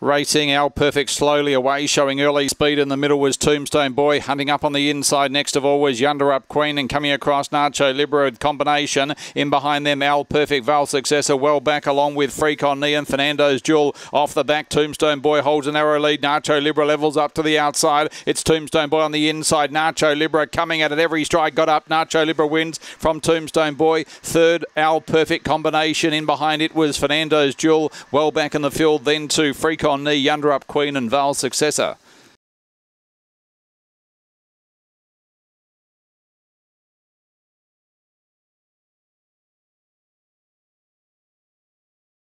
Racing Al Perfect slowly away, showing early speed in the middle was Tombstone Boy. Hunting up on the inside next of all was Yonder Up Queen and coming across Nacho Libra combination. In behind them, Al Perfect Val Successor well back along with Freak on Knee and Fernando's Jewel off the back. Tombstone Boy holds a narrow lead. Nacho Libra levels up to the outside. It's Tombstone Boy on the inside. Nacho Libra coming at it every stride. Got up. Nacho Libra wins from Tombstone Boy. Third, Al Perfect combination. In behind it was Fernando's Jewel well back in the field. Then to Freak on Knee, Yonder Up Queen and Val's successor.